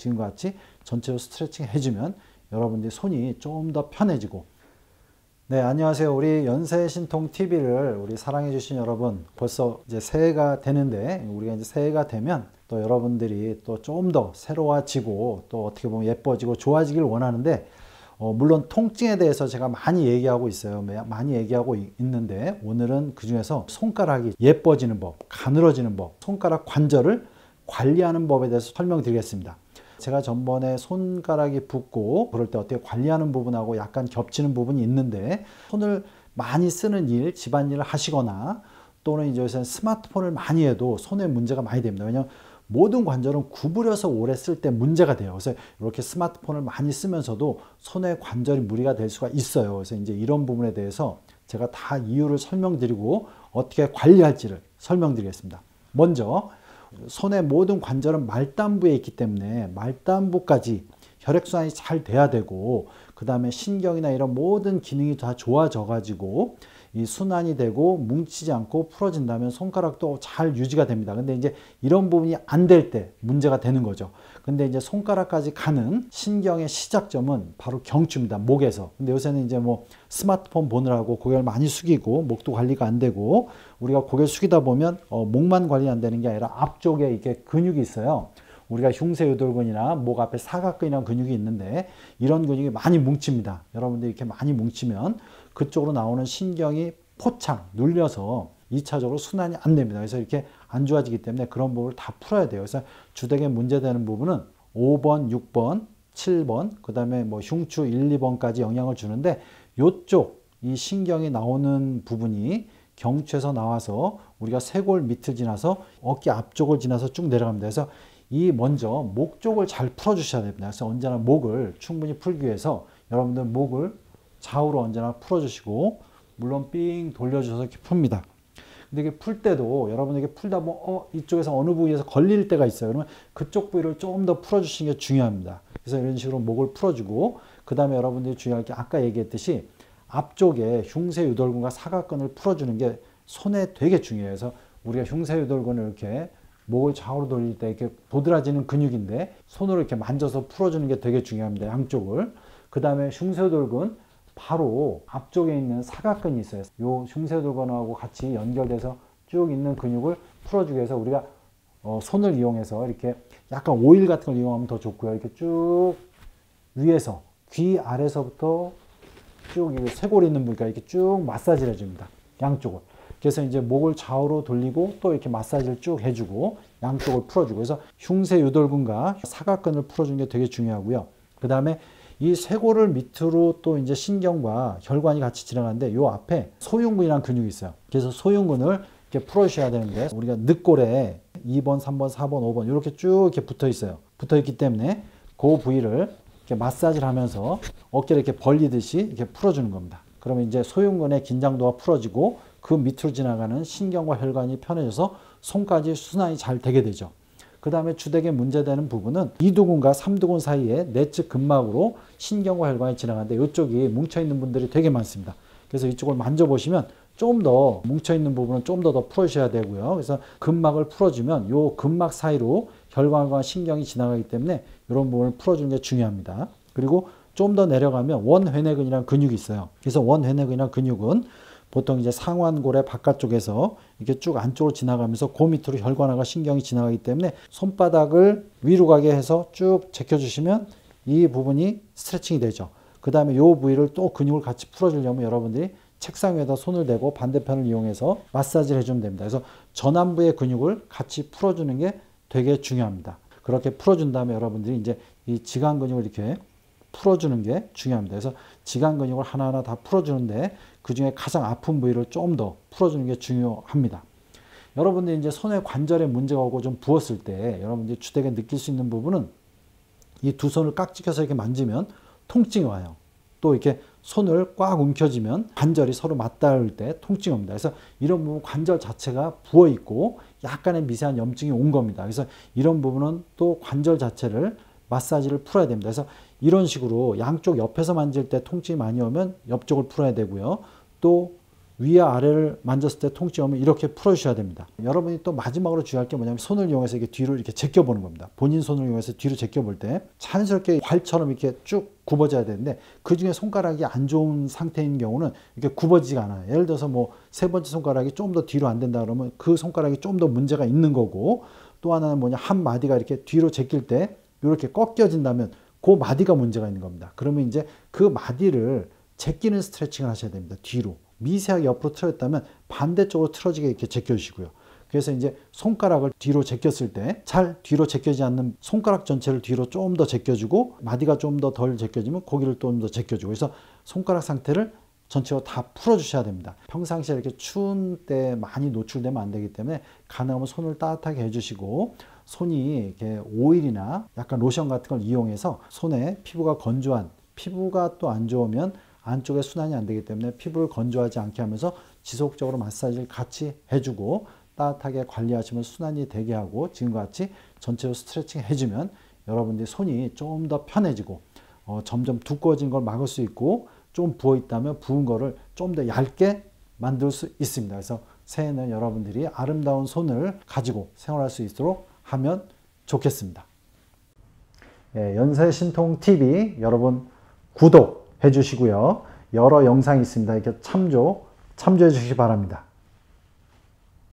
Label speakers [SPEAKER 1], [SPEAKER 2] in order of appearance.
[SPEAKER 1] 지금과 같이 전체로 스트레칭 해주면 여러분들이 손이 좀 더 편해지고 네, 안녕하세요. 우리 연세신통 TV를 우리 사랑해주신 여러분, 벌써 이제 새해가 되는데, 우리가 이제 새해가 되면 또 여러분들이 또 좀 더 새로워지고 또 어떻게 보면 예뻐지고 좋아지길 원하는데, 어, 물론 통증에 대해서 제가 많이 얘기하고 있어요. 많이 얘기하고 있는데, 오늘은 그 중에서 손가락이 예뻐지는 법, 가늘어지는 법, 손가락 관절을 관리하는 법에 대해서 설명드리겠습니다. 제가 전번에 손가락이 붓고 그럴 때 어떻게 관리하는 부분하고 약간 겹치는 부분이 있는데 손을 많이 쓰는 일, 집안일을 하시거나 또는 이제 요새 스마트폰을 많이 해도 손에 문제가 많이 됩니다. 왜냐하면 모든 관절은 구부려서 오래 쓸 때 문제가 돼요. 그래서 이렇게 스마트폰을 많이 쓰면서도 손에 관절이 무리가 될 수가 있어요. 그래서 이제 이런 부분에 대해서 제가 다 이유를 설명드리고 어떻게 관리할지를 설명드리겠습니다. 먼저 손의 모든 관절은 말단부에 있기 때문에 말단부까지 혈액순환이 잘 돼야 되고 그 다음에 신경이나 이런 모든 기능이 다 좋아져 가지고 이 순환이 되고 뭉치지 않고 풀어진다면 손가락도 잘 유지가 됩니다. 근데 이제 이런 부분이 안 될 때 문제가 되는 거죠. 근데 이제 손가락까지 가는 신경의 시작점은 바로 경추입니다. 목에서. 근데 요새는 이제 뭐 스마트폰 보느라고 고개를 많이 숙이고 목도 관리가 안 되고 우리가 고개 숙이다 보면 어, 목만 관리 안 되는 게 아니라 앞쪽에 이게 근육이 있어요. 우리가 흉쇄유돌근이나 목 앞에 사각근이라는 근육이 있는데 이런 근육이 많이 뭉칩니다. 여러분들 이렇게 많이 뭉치면 그쪽으로 나오는 신경이 포착, 눌려서 2차적으로 순환이 안 됩니다. 그래서 이렇게 안 좋아지기 때문에 그런 부분을 다 풀어야 돼요. 그래서 주택에 문제되는 부분은 5번, 6번, 7번, 그 다음에 뭐 흉추 1, 2번까지 영향을 주는데 요쪽 이 신경이 나오는 부분이 경추에서 나와서 우리가 쇄골 밑을 지나서 어깨 앞쪽을 지나서 쭉 내려갑니다. 그래서 이 먼저 목 쪽을 잘 풀어 주셔야 됩니다. 그래서 언제나 목을 충분히 풀기 위해서 여러분들 목을 좌우로 언제나 풀어 주시고 물론 삥 돌려주셔서 이렇게 풉니다. 근데 이게 풀 때도 여러분에게 풀다 보면 어, 이쪽에서 어느 부위에서 걸릴 때가 있어요. 그러면 그쪽 부위를 조금 더 풀어주시는 게 중요합니다. 그래서 이런 식으로 목을 풀어주고 그 다음에 여러분들이 중요할 게 아까 얘기했듯이 앞쪽에 흉쇄 유돌근과 사각근을 풀어주는 게 손에 되게 중요해요. 그래서 우리가 흉쇄 유돌근을 이렇게 목을 좌우로 돌릴 때 이렇게 도드라지는 근육인데 손으로 이렇게 만져서 풀어주는 게 되게 중요합니다. 양쪽을. 그 다음에 흉쇄 유돌근 바로 앞쪽에 있는 사각근이 있어요. 요 흉쇄돌근하고 같이 연결돼서 쭉 있는 근육을 풀어주기 위해서 우리가 어, 손을 이용해서 이렇게 약간 오일 같은 걸 이용하면 더 좋고요. 이렇게 쭉 위에서 귀 아래서부터 쭉 쇄골 있는 부위가 이렇게 쭉 마사지를 해줍니다. 양쪽을. 그래서 이제 목을 좌우로 돌리고 또 이렇게 마사지를 쭉 해주고 양쪽을 풀어주고 그래서 흉쇄 유돌근과 사각근을 풀어주는 게 되게 중요하고요. 그 다음에 이 쇄골을 밑으로 또 이제 신경과 혈관이 같이 지나가는데 요 앞에 소흉근이라는 근육이 있어요. 그래서 소흉근을 이렇게 풀어주셔야 되는데 우리가 늑골에 2번, 3번, 4번, 5번 이렇게 쭉 이렇게 붙어 있어요. 붙어 있기 때문에 그 부위를 이렇게 마사지를 하면서 어깨를 이렇게 벌리듯이 이렇게 풀어주는 겁니다. 그러면 이제 소흉근의 긴장도가 풀어지고 그 밑으로 지나가는 신경과 혈관이 편해져서 손까지 순환이 잘 되게 되죠. 그 다음에 주택에 문제되는 부분은 이두근과 삼두근 사이에 내측 근막으로 신경과 혈관이 지나가는데 이쪽이 뭉쳐있는 분들이 되게 많습니다. 그래서 이쪽을 만져보시면 좀 더 뭉쳐있는 부분은 좀 더 더 풀어주셔야 되고요. 그래서 근막을 풀어주면 이 근막 사이로 혈관과 신경이 지나가기 때문에 이런 부분을 풀어주는 게 중요합니다. 그리고 좀 더 내려가면 원회내근이라는 근육이 있어요. 그래서 원회내근이라는 근육은 보통 이제 상완골의 바깥쪽에서 이렇게 쭉 안쪽으로 지나가면서 그 밑으로 혈관화가 신경이 지나가기 때문에 손바닥을 위로 가게 해서 쭉 제껴주시면 이 부분이 스트레칭이 되죠. 그 다음에 이 부위를 또 근육을 같이 풀어주려면 여러분들이 책상 위에다 손을 대고 반대편을 이용해서 마사지를 해주면 됩니다. 그래서 전완부의 근육을 같이 풀어주는 게 되게 중요합니다. 그렇게 풀어준 다음에 여러분들이 이제 이 지간 근육을 이렇게 풀어주는 게 중요합니다. 그래서 지간 근육을 하나하나 다 풀어주는데 그 중에 가장 아픈 부위를 좀 더 풀어주는 게 중요합니다. 여러분들이 이제 손에 관절에 문제가 오고 좀 부었을 때 여러분들이 주택에 느낄 수 있는 부분은 이 두 손을 깍지켜서 이렇게 만지면 통증이 와요. 또 이렇게 손을 꽉 움켜쥐면 관절이 서로 맞닿을 때 통증이 옵니다. 그래서 이런 부분 관절 자체가 부어 있고 약간의 미세한 염증이 온 겁니다. 그래서 이런 부분은 또 관절 자체를 마사지를 풀어야 됩니다. 그래서 이런 식으로 양쪽 옆에서 만질 때 통증이 많이 오면 옆쪽을 풀어야 되고요. 또 위와 아래를 만졌을 때 통증 을 이렇게 풀어주셔야 됩니다. 여러분이 또 마지막으로 주의할 게 뭐냐면 손을 이용해서 이렇게 뒤로 이렇게 제껴보는 겁니다. 본인 손을 이용해서 뒤로 제껴볼 때 자연스럽게 활처럼 이렇게 쭉 굽어져야 되는데 그 중에 손가락이 안 좋은 상태인 경우는 이렇게 굽어지지가 않아요. 예를 들어서 뭐 세 번째 손가락이 좀 더 뒤로 안 된다 그러면 그 손가락이 좀 더 문제가 있는 거고 또 하나는 뭐냐 한 마디가 이렇게 뒤로 제낄 때 이렇게 꺾여진다면 그 마디가 문제가 있는 겁니다. 그러면 이제 그 마디를 제끼는 스트레칭을 하셔야 됩니다. 뒤로. 미세하게 옆으로 틀었다면 반대쪽으로 틀어지게 이렇게 제껴주시고요. 그래서 이제 손가락을 뒤로 제꼈을 때 잘 뒤로 제껴지지 않는 손가락 전체를 뒤로 좀 더 제껴주고 마디가 좀 더 덜 제껴지면 고기를 좀 더 제껴주고 그래서 손가락 상태를 전체로 다 풀어주셔야 됩니다. 평상시에 이렇게 추운 때 많이 노출되면 안 되기 때문에 가능하면 손을 따뜻하게 해주시고 손이 이렇게 오일이나 약간 로션 같은 걸 이용해서 손에 피부가 건조한 피부가 또 안 좋으면 안쪽에 순환이 안 되기 때문에 피부를 건조하지 않게 하면서 지속적으로 마사지를 같이 해주고 따뜻하게 관리하시면 순환이 되게 하고 지금과 같이 전체로 스트레칭 해주면 여러분들이 손이 좀 더 편해지고 어, 점점 두꺼워진 걸 막을 수 있고 좀 부어 있다면 부은 거를 좀 더 얇게 만들 수 있습니다. 그래서 새해는 여러분들이 아름다운 손을 가지고 생활할 수 있도록 하면 좋겠습니다. 예, 연세신통 TV 여러분 구독 해 주시고요. 여러 영상이 있습니다. 이렇게 참조, 참조해 주시기 바랍니다.